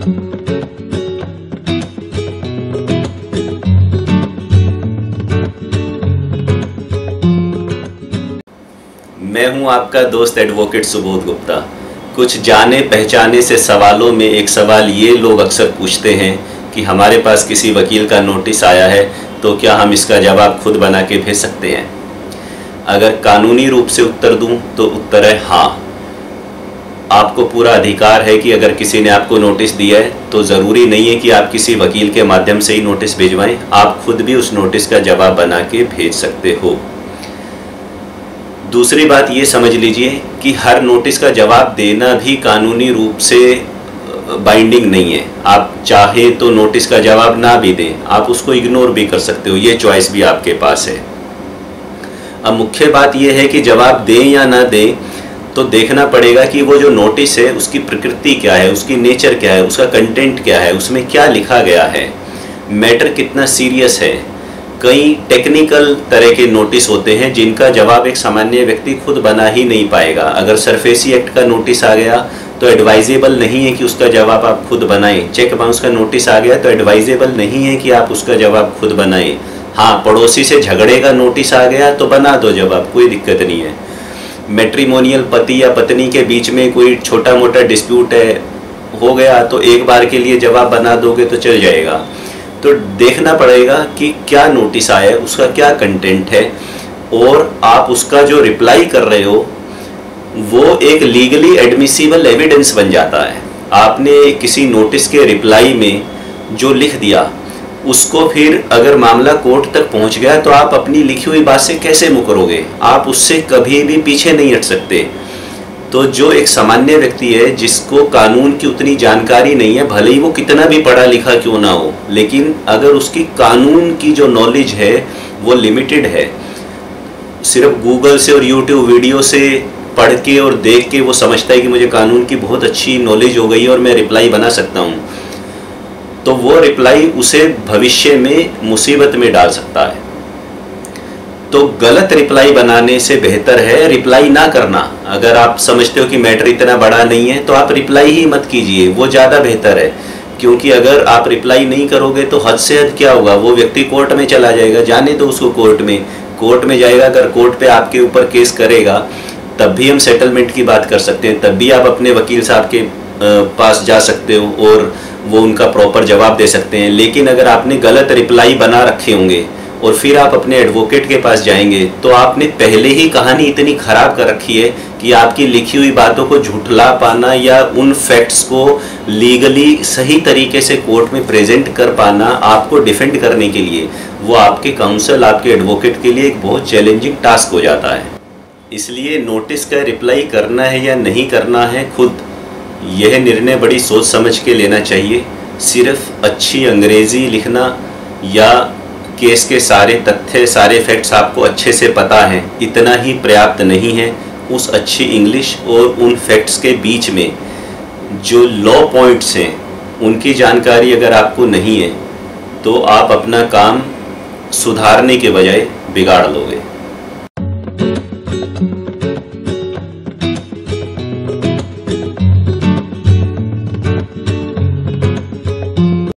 मैं हूँ आपका दोस्त एडवोकेट सुबोध गुप्ता। कुछ जाने पहचाने से सवालों में एक सवाल ये लोग अक्सर पूछते हैं कि हमारे पास किसी वकील का नोटिस आया है तो क्या हम इसका जवाब खुद बना के भेज सकते हैं? अगर कानूनी रूप से उत्तर दूँ तो उत्तर है हाँ। आपको पूरा अधिकार है कि अगर किसी ने आपको नोटिस दिया है तो ज़रूरी नहीं है कि आप किसी वकील के माध्यम से ही नोटिस भिजवाएँ। आप खुद भी उस नोटिस का जवाब बना के भेज सकते हो। दूसरी बात ये समझ लीजिए कि हर नोटिस का जवाब देना भी कानूनी रूप से बाइंडिंग नहीं है। आप चाहे तो नोटिस का जवाब ना भी दें। आप उसको इग्नोर भी कर सकते हो। ये चॉइस भी आपके पास है। अब मुख्य बात यह है कि जवाब दें या ना दें तो देखना पड़ेगा कि वो जो नोटिस है, उसकी प्रकृति क्या है, उसकी नेचर क्या है, उसका कंटेंट क्या है, उसमें क्या लिखा गया है मैटर कितना सीरियस है। कई टेक्निकल तरह के नोटिस होते हैं जिनका जवाब एक सामान्य व्यक्ति खुद बना ही नहीं पाएगा। अगर सरफेसी एक्ट का नोटिस आ गया तो एडवाइजेबल नहीं है कि उसका जवाब आप खुद बनाएँ। चेक बाउंस का नोटिस आ गया तो एडवाइजेबल नहीं है कि आप उसका जवाब खुद बनाएँ। हाँ पड़ोसी से झगड़े का नोटिस आ गया तो बना दो जवाब कोई दिक्कत नहीं है। मेट्रीमोनियल पति या पत्नी के बीच में कोई छोटा मोटा डिस्प्यूट है, हो गया तो एक बार के लिए जवाब बना दोगे तो चल जाएगा। तो देखना पड़ेगा कि क्या नोटिस आया उसका क्या कंटेंट है, और आप उसका जो रिप्लाई कर रहे हो, वो एक लीगली एडमिसिबल एविडेंस बन जाता है। आपने किसी नोटिस के रिप्लाई में जो लिख दिया उसको फिर अगर मामला कोर्ट तक पहुँच गया तो आप अपनी लिखी हुई बात से कैसे मुकरोगे आप उससे कभी भी पीछे नहीं हट सकते। तो जो एक सामान्य व्यक्ति है, जिसको कानून की उतनी जानकारी नहीं है, भले ही वो कितना भी पढ़ा लिखा क्यों ना हो, लेकिन अगर उसकी कानून की जो नॉलेज है, वो लिमिटेड है। सिर्फ़ गूगल से और यूट्यूब वीडियो से पढ़ के और देख के वो समझता है कि मुझे कानून की बहुत अच्छी नॉलेज हो गई है और मैं रिप्लाई बना सकता हूँ। तो वो रिप्लाई उसे भविष्य में मुसीबत में डाल सकता है। तो गलत रिप्लाई बनाने से बेहतर है रिप्लाई ना करना। अगर आप समझते हो कि मैटर इतना बड़ा नहीं है तो आप रिप्लाई ही मत कीजिए, वो ज़्यादा बेहतर है। क्योंकि अगर आप रिप्लाई नहीं करोगे तो हद से हद क्या होगा? वो व्यक्ति कोर्ट में चला जाएगा, जाने दो उसको कोर्ट में। कोर्ट में जाएगा, अगर कोर्ट पे आपके ऊपर केस करेगा, तब भी हम सेटलमेंट की बात कर सकते हैं, तब भी आप अपने वकील साहब के पास जा सकते हो, और वो उनका प्रॉपर जवाब दे सकते हैं। लेकिन अगर आपने गलत रिप्लाई बना रखे होंगे और फिर आप अपने एडवोकेट के पास जाएँगे तो आपने पहले ही कहानी इतनी ख़राब कर रखी है कि आपकी लिखी हुई बातों को झूठला पाना या उन फैक्ट्स को लीगली सही तरीके से कोर्ट में प्रेजेंट कर पाना आपको डिफेंड करने के लिए, वो आपके काउंसल आपके एडवोकेट के लिए एक बहुत चैलेंजिंग टास्क हो जाता है। इसलिए नोटिस का रिप्लाई करना है या नहीं करना है खुद यह निर्णय बड़ी सोच समझ के लेना चाहिए। सिर्फ़ अच्छी अंग्रेज़ी लिखना या केस के सारे तथ्य, सारे फैक्ट्स आपको अच्छे से पता हैं, इतना ही पर्याप्त नहीं है उस अच्छी इंग्लिश और उन फैक्ट्स के बीच में। जो लॉ पॉइंट्स हैं, उनकी जानकारी अगर आपको नहीं है तो आप अपना काम सुधारने के बजाय बिगाड़ लोगे।